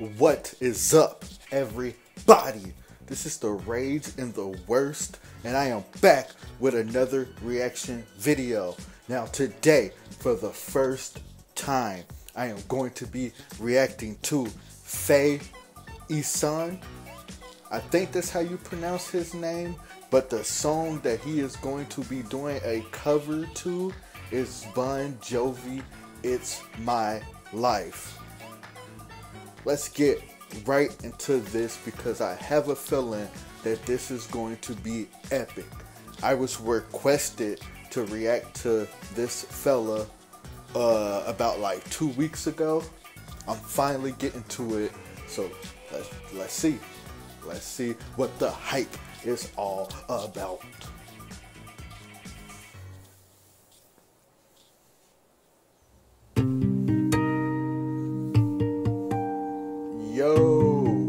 What is up, everybody? This is the Rage and the Worst, and I am back with another reaction video. Now, today, for the first time, I am going to be reacting to Fay Ehsan. I think that's how you pronounce his name, but the song that he is going to be doing a cover to is Bon Jovi, It's My Life let's get right into this because I have a feeling that this is going to be epic. I was requested to react to this fella uh, about like two weeks ago. I'm finally getting to it, so let's let's see, let's see what the hype is all about. Yo,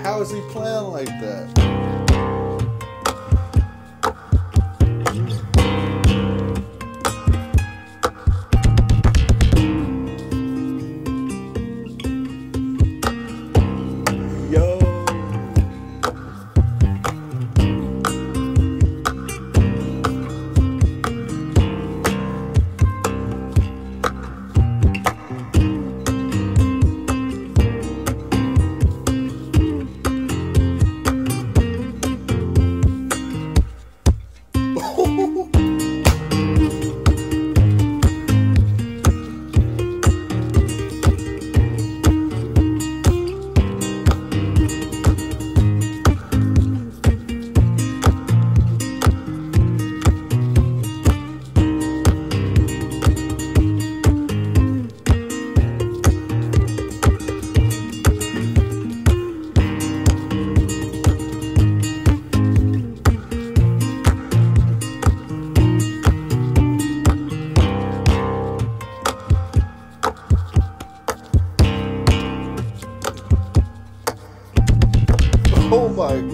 how is he playing like that? like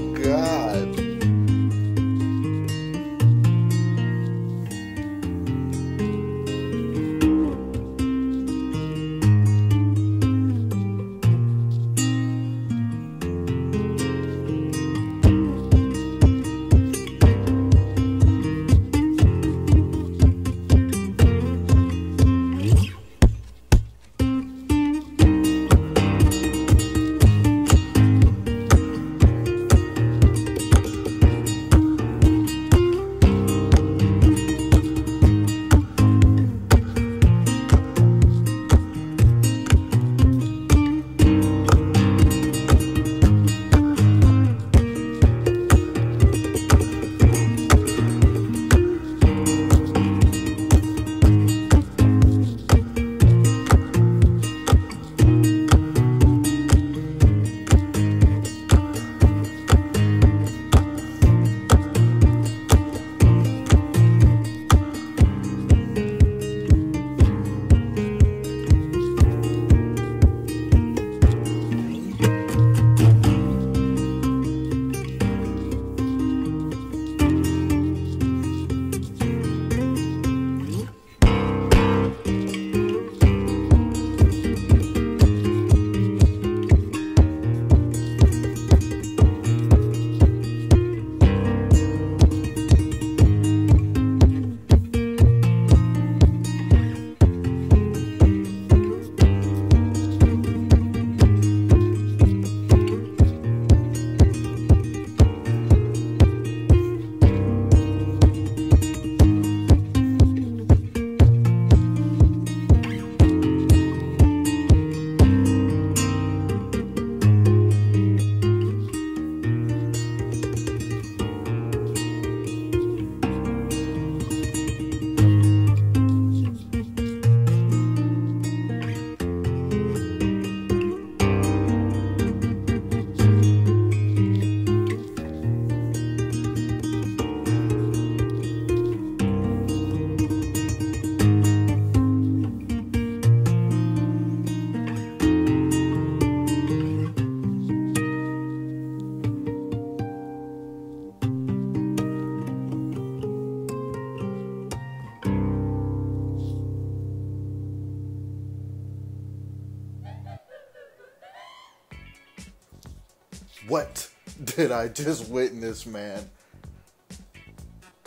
what did I just witness, man?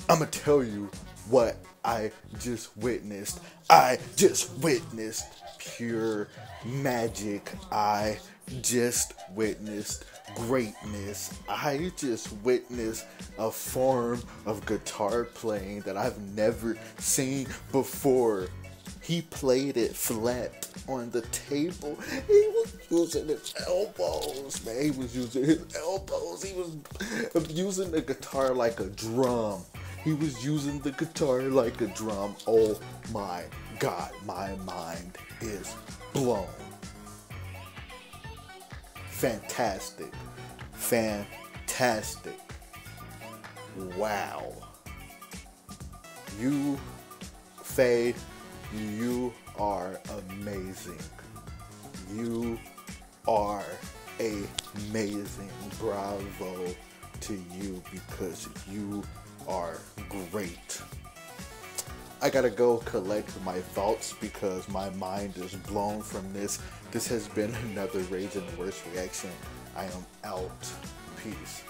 I'm gonna tell you what I just witnessed. I just witnessed pure magic. I just witnessed greatness. I just witnessed a form of guitar playing that I've never seen before. He played it flat on the table. He using his elbows, man. He was using his elbows. He was using the guitar like a drum. He was using the guitar like a drum. Oh my god, my mind is blown. Fantastic. Fantastic. Wow. You, Fay, you are amazing. You are amazing. Bravo to you because you are great. I gotta go collect my thoughts because my mind is blown from this. This has been another Rage and Worst reaction. I am out. Peace.